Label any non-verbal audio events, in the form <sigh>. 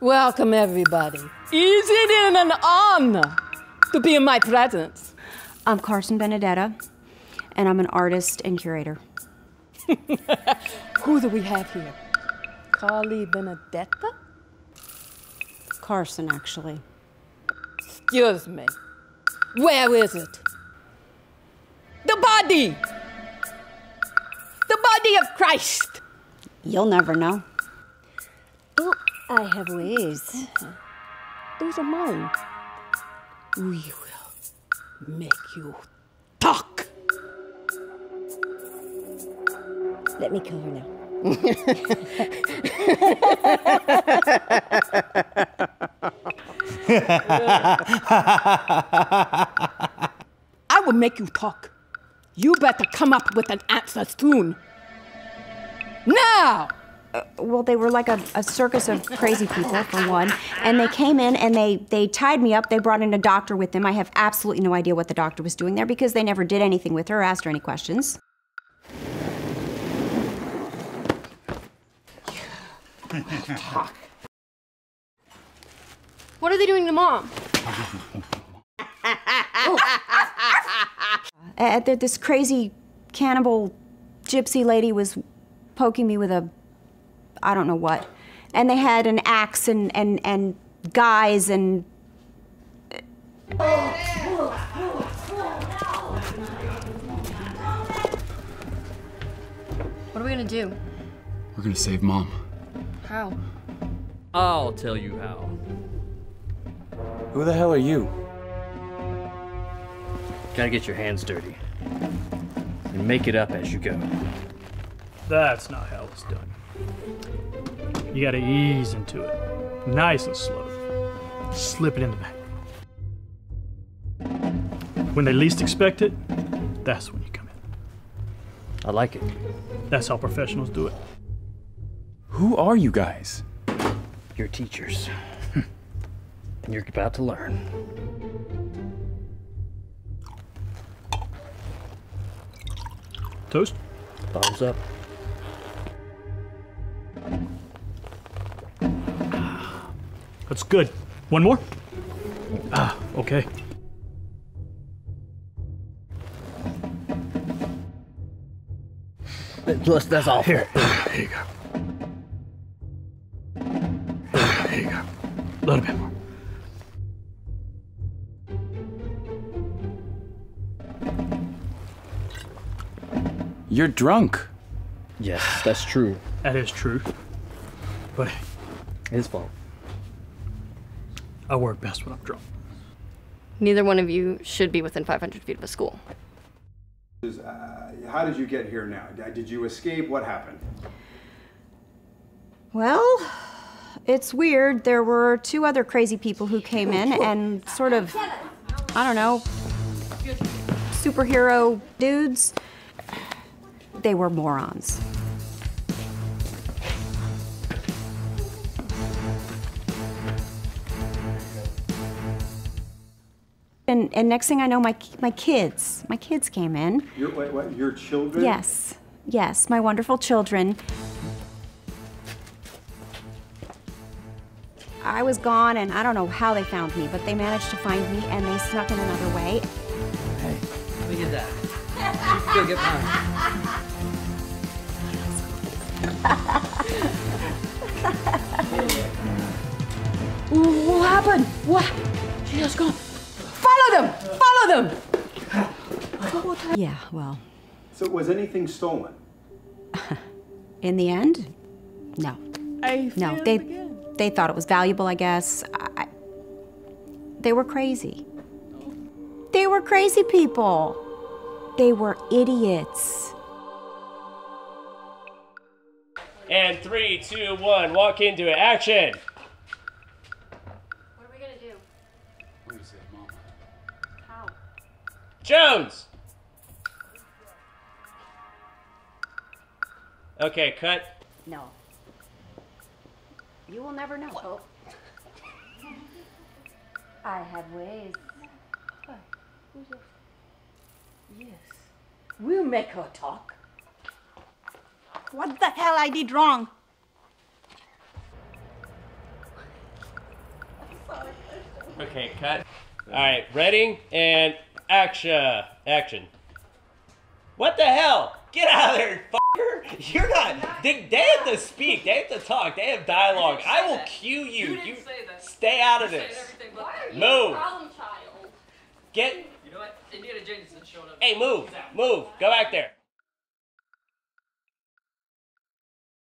Welcome, everybody. Is it an honor to be in my presence? I'm Carson Benedetta, and I'm an artist and curator. <laughs> Who do we have here? Carly Benedetta? Carson, actually. Excuse me. Where is it? The body! The body of Christ! You'll never know. Oh, I have ways. Those are mine. We will make you talk. Let me kill her now. <laughs> I will make you talk. You better come up with an answer soon. Now! Well, they were like a, a circus of crazy people, for one. And they came in and they, they tied me up. They brought in a doctor with them. I have absolutely no idea what the doctor was doing there because they never did anything with her or asked her any questions. What are they doing to mom? Uh, this crazy cannibal gypsy lady was poking me with a I don't know what. And they had an axe and, and, and guys and What are we gonna do? We're gonna save mom. How? I'll tell you how. Who the hell are you? Gotta get your hands dirty. And make it up as you go. That's not how it's done. You gotta ease into it. Nice and slow. Slip it in the back. When they least expect it, that's when you come in. I like it. That's how professionals do it. Who are you guys? Your teachers. <laughs> And you're about to learn. Toast? Thumbs up. That's good. One more? Ah, okay. That's, that's all. Here, here you go. Here you go. A little bit more. You're drunk. Yes, that's true. That is true. But His fault. I work best when I'm drunk. Neither one of you should be within 500 feet of a school. Uh, How did you get here now? Did you escape? What happened? Well, it's weird. There were two other crazy people who came in and sort of, I don't know, superhero dudes. They were morons. And, and next thing I know, my my kids, my kids came in. Your, wait, what, your children? Yes, yes, my wonderful children. I was gone, and I don't know how they found me, but they managed to find me, and they snuck in another way. Let me get that. <laughs> Go get mine. What happened? What? She has gone. Follow them! Follow them! Yeah, well, So was anything stolen? <laughs> in the end, no. I No, they again. they thought it was valuable, I guess. I, I- they were crazy. They were crazy people. They were idiots. And three, two, one, walk into it. Action! Jones! Okay, cut. No. You will never know. Hope. <laughs> I have ways. Yes. We'll make her talk. What the hell I did wrong? Okay, cut. All right, ready and action. Action. What the hell? Get out of there, fucker! You're not. They, they have to speak. They have to talk. They have dialogue. I will cue you. You, stay out of this. Move. Problem child. Get. You know what? Indiana Jones is showing up. Hey, move. Move. Go back there.